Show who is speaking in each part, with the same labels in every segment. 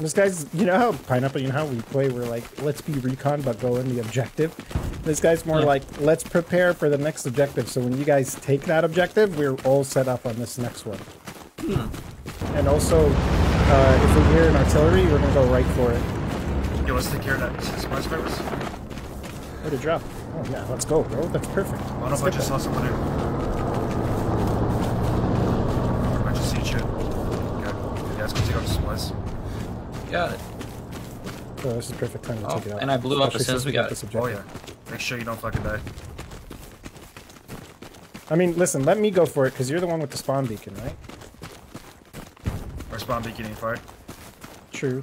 Speaker 1: This guy's, you know how Pineapple, you know how we play, we're like, let's be recon, but go in the objective. This guy's more
Speaker 2: Yeah.
Speaker 1: like, let's prepare for the next objective. So when you guys take that objective, we're all set up on this next one. And also, uh, if we hear an artillery, we're gonna go right for it.
Speaker 3: Yo, let's take care of that. Splash pipers?
Speaker 1: Where'd it drop? Oh yeah, let's go, bro. That's perfect.
Speaker 3: I don't know if I just saw someone there.
Speaker 2: It.
Speaker 1: Oh, this is perfect time to
Speaker 2: Oh,
Speaker 1: take it out.
Speaker 2: and I blew up as
Speaker 1: Especially
Speaker 2: soon as we got
Speaker 3: Oh yeah. Make sure you don't fucking die.
Speaker 1: I mean, listen, let me go for it, because you're the one with the spawn beacon, right?
Speaker 3: Or spawn beacon ain't fire.
Speaker 1: True.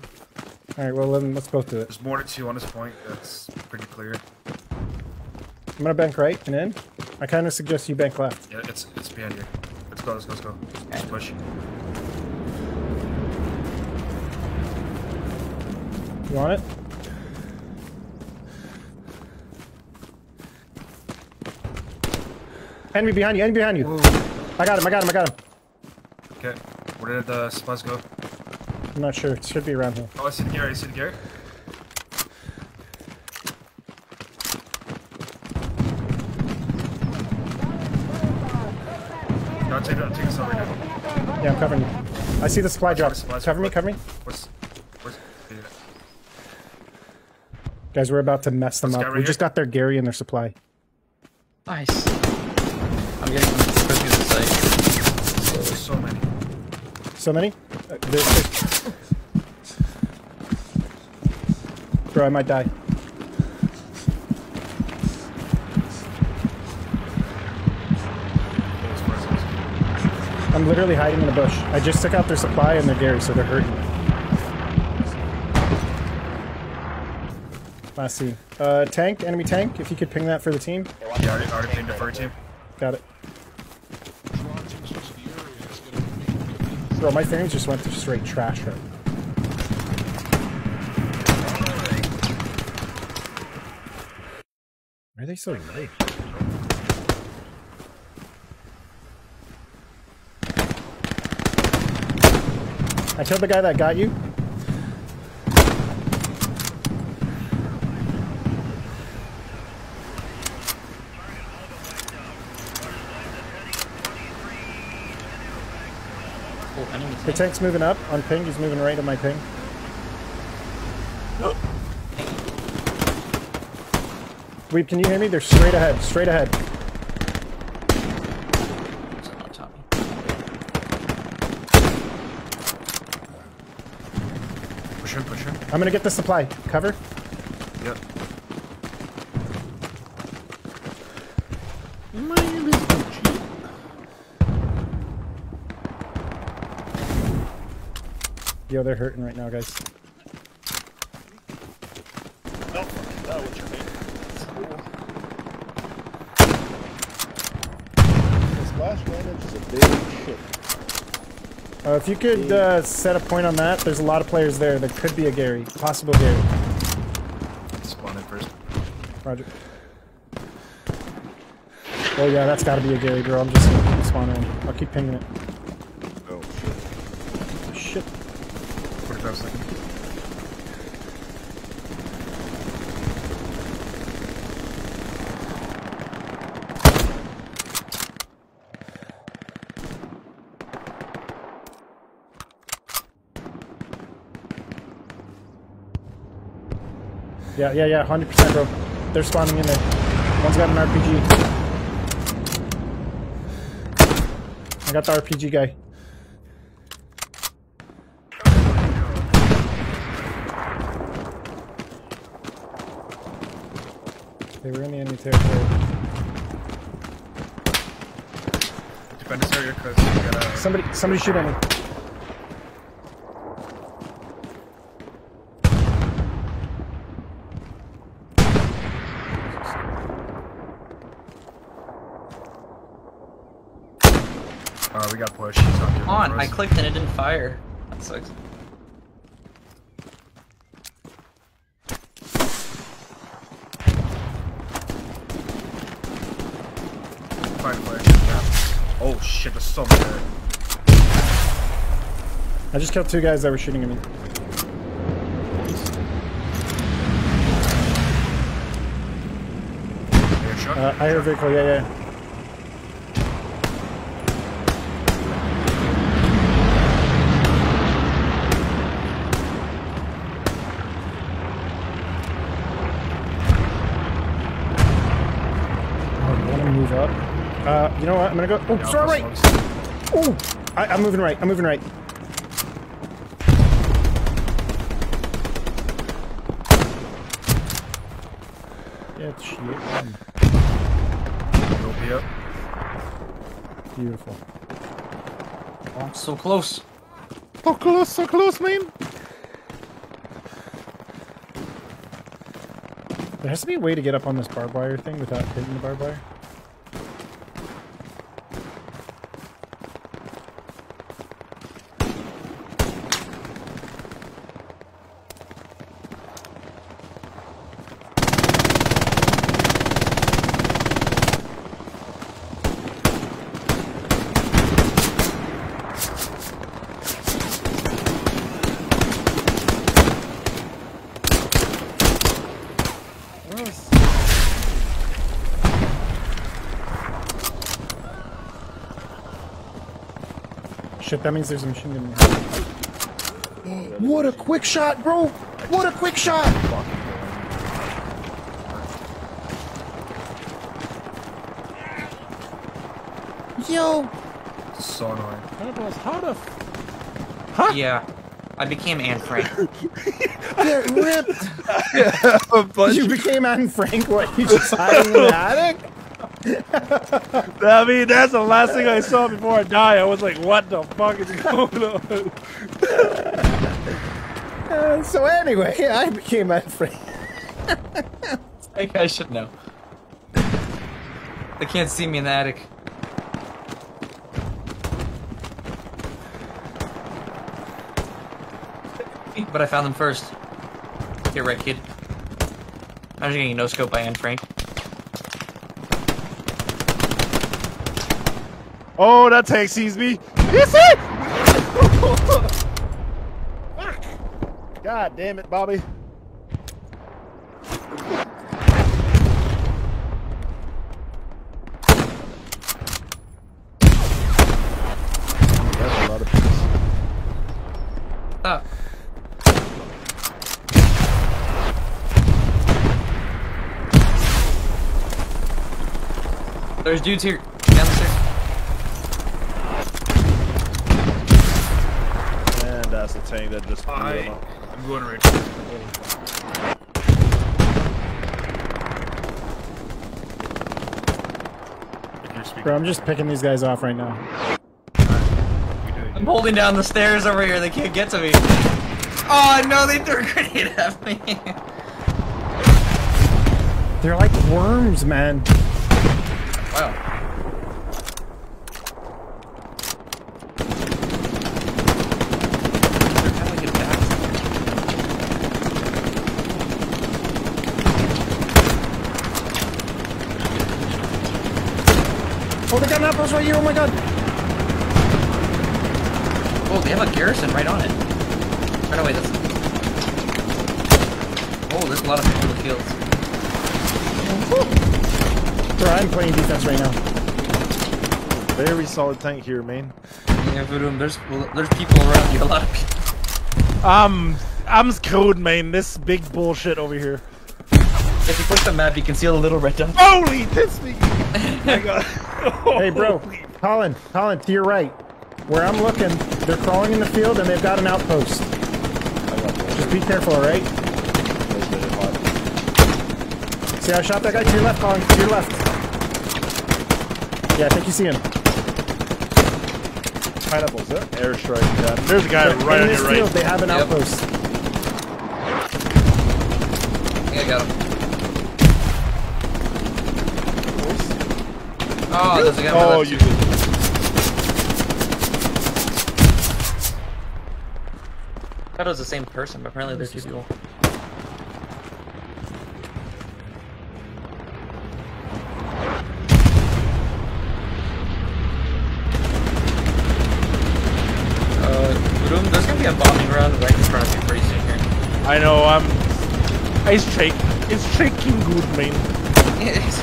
Speaker 1: Alright, well then let's both do it.
Speaker 3: There's more than two on this point. That's pretty clear.
Speaker 1: I'm gonna bank right and in. I kinda suggest you bank left.
Speaker 3: Yeah, it's it's behind you. Let's go, let's go, let's go. Just push.
Speaker 1: You want it? Enemy behind you, enemy behind you. I got him, I got him, I got him.
Speaker 3: Okay. Where did the supplies go?
Speaker 1: I'm not sure, it should be around here.
Speaker 3: Oh, I see the Gary, I see the Gary. No, take it, take out right now.
Speaker 1: Yeah, I'm covering you. I see the supply drop. Cover me, cover me.
Speaker 3: What's, where's, yeah.
Speaker 1: Guys, we're about to mess them
Speaker 3: This guy
Speaker 1: up.
Speaker 3: right
Speaker 1: We just got their Gary and their supply.
Speaker 2: Nice. I'm getting pushed through the site.
Speaker 3: There's so many.
Speaker 1: So many? Uh, there- there- Bro, I might die. I'm literally hiding in a bush. I just took out their supply and their Gary, so they're hurting. Last see. Uh, tank, enemy tank, if you could ping that for the team.
Speaker 3: Yeah, already, already pinged the fur team.
Speaker 1: Got it. Bro, my things just went to straight trash right Why are they so late? I killed the guy that got you.
Speaker 2: Oh,
Speaker 1: The tank's moving up on ping. He's moving right on my ping. Weep, can you hear me? They're straight ahead. Straight ahead.
Speaker 2: It's not Tommy.
Speaker 3: Push him, push him.
Speaker 1: I'm gonna get the supply. Cover.
Speaker 3: Yep.
Speaker 1: Yo, they're hurting right now, guys.
Speaker 4: Splash damage is a big shit.
Speaker 1: Uh, if you could uh, set a point on that, there's a lot of players there. There could be a Gary. Possible Gary.
Speaker 3: Spawn in first.
Speaker 1: Roger. Oh yeah, that's gotta be a Gary, bro. I'm just gonna spawn in. I'll keep pinging it.
Speaker 4: Oh shit.
Speaker 1: Shit.
Speaker 3: 45 seconds.
Speaker 1: Yeah, yeah, yeah. Hundred percent, bro. They're spawning in there. One's got an RPG. I got the RPG guy. They were in the enemy territory.
Speaker 3: Defend this area because we got a.
Speaker 1: Somebody, somebody shoot at me.
Speaker 3: Uh, we got push. He's not doing
Speaker 2: Come on, I clicked and it didn't fire. That sucks.
Speaker 3: is.
Speaker 1: I just killed two guys that were shooting at me. Uh, I hear a vehicle, yeah, yeah. I want to move up. Uh, you know what? I'm gonna go. Oh,
Speaker 3: I'll
Speaker 1: right. Oh, I, I'm moving right. I'm moving right. Yeah, shit.
Speaker 3: It'll be up.
Speaker 1: Beautiful.
Speaker 2: Oh, I'm so close.
Speaker 4: So close, so close, man.
Speaker 1: There has to be a way to get up on this barbed wire thing without hitting the barbed wire. Shit, that means there's a machine gun. in here. What a quick shot, bro! What a quick shot! Yo!
Speaker 3: So annoying.
Speaker 4: How the f-
Speaker 2: Yeah. I became Anne Frank.
Speaker 1: Get ripped!
Speaker 4: a bunch
Speaker 1: you became Anne Frank, what? You just hiding in the attic?
Speaker 4: I mean, that's the last thing I saw before I die. I was like, what the fuck is going on?
Speaker 1: Uh, so anyway, I became Anne Frank.
Speaker 2: That guy should know. They can't see me in the attic. But I found them first. Get right, kid. I'm just getting no scope by Anne Frank.
Speaker 4: Oh, that tank sees me. Yes, it! God damn it, Bobby. That's a lot of peace.
Speaker 2: Oh. There's dudes here. Down the stairs.
Speaker 4: And that's the tank that just blew
Speaker 3: I,
Speaker 4: up.
Speaker 3: I'm going right. If
Speaker 1: Bro, I'm just picking these guys off right now.
Speaker 3: we do it.
Speaker 2: I'm holding down the stairs over here. They can't get to me. Oh no, they threw a grenade at me.
Speaker 1: They're like worms, man.
Speaker 2: wow. They're kinda like advanced.
Speaker 1: Oh, they got an outpost right here. Oh my god.
Speaker 2: Oh, they have a garrison right on it. Right away, that's. Oh, there's a lot of people in the fields.
Speaker 1: Bro, I'm playing defense right now.
Speaker 4: Very solid tank here, man.
Speaker 2: Yeah, Voodoo, there's there's people around you. A lot of people.
Speaker 4: Um, I'm screwed, man. This big bullshit over here.
Speaker 2: If you push the map, you can see a little red dot.
Speaker 4: Holy, this me. I.
Speaker 1: Hey, bro. Colin, Colin, to your right. Where I'm looking, they're crawling in the field and they've got an outpost. Just be careful, alright? See, I shot that guy to your left, Colin. To your left. Yeah, I think you see him.
Speaker 4: Pineapples, huh? Airstrike. Yeah. There's a guy
Speaker 1: in
Speaker 4: right on
Speaker 1: this
Speaker 4: your
Speaker 1: field,
Speaker 4: right.
Speaker 1: they have an
Speaker 2: Yep.
Speaker 1: outpost.
Speaker 2: I think I got him. Oh, there's a guy
Speaker 4: Oh, you did.
Speaker 2: I thought it was the same person, but apparently they're two people. Uh, Room, there's gonna be a bombing run right in front of you pretty soon.
Speaker 4: I know. I'm. It's shake. It's shaking good, man.
Speaker 2: It's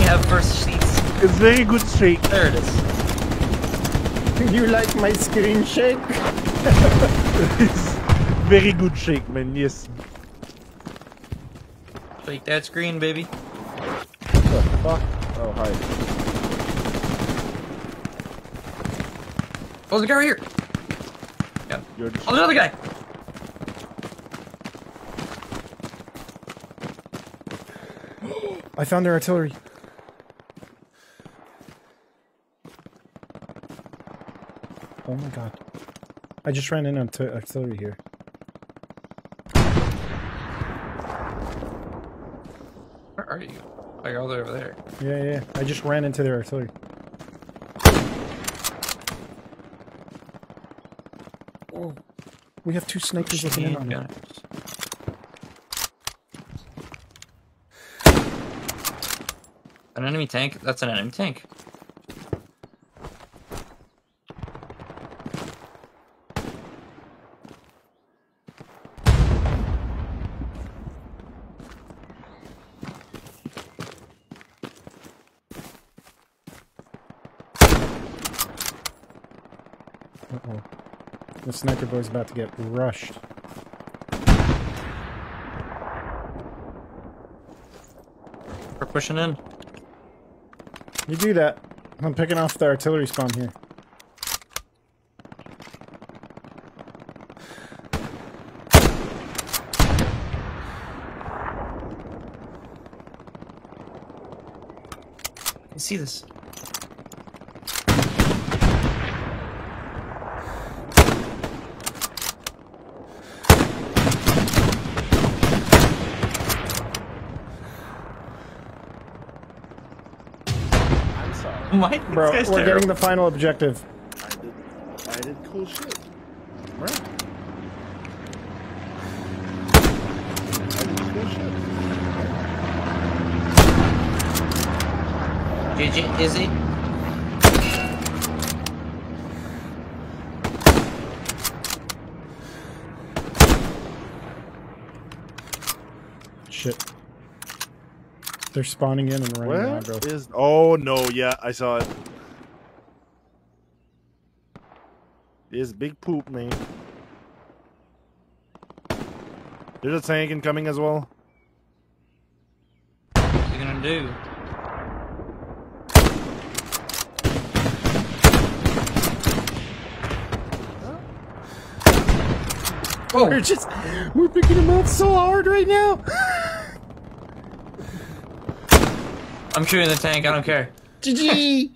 Speaker 2: you have first seats.
Speaker 4: It's very good streak.
Speaker 2: There it is.
Speaker 1: You like my screen shake?
Speaker 4: it's Very good shake, man. Yes.
Speaker 2: Take that screen, baby.
Speaker 4: What the fuck? Oh, hi.
Speaker 2: Oh, there's a guy right here. Yeah.
Speaker 4: You're
Speaker 2: Oh, there's another guy.
Speaker 1: I found their artillery. Oh my god. I just ran in on artillery uh, here.
Speaker 2: Where are you? Oh, you're all the way over there.
Speaker 1: Yeah, yeah. I just ran into their artillery. Oh, we have two snipers looking in on.
Speaker 2: An enemy tank? That's an enemy tank.
Speaker 1: Uh-oh. The sniper boy's about to get rushed.
Speaker 2: We're pushing in.
Speaker 1: You do that. I'm picking off the artillery spawn here.
Speaker 2: I see this.
Speaker 5: I'm sorry.
Speaker 2: My,
Speaker 1: Bro, we're
Speaker 2: terrible.
Speaker 1: getting the final objective.
Speaker 5: I did. I did cool shit. Right. I did cool shit.
Speaker 2: GG, Izzy.
Speaker 1: Shit. They're spawning in and running
Speaker 5: Where
Speaker 1: around, bro.
Speaker 5: is? Oh no! Yeah, I saw it. This big poop, man. There's a tank incoming as well.
Speaker 2: What's he gonna do? Oh.
Speaker 1: We're just we're picking them up so hard right now.
Speaker 2: I'm shooting the tank. I don't care.
Speaker 1: GG.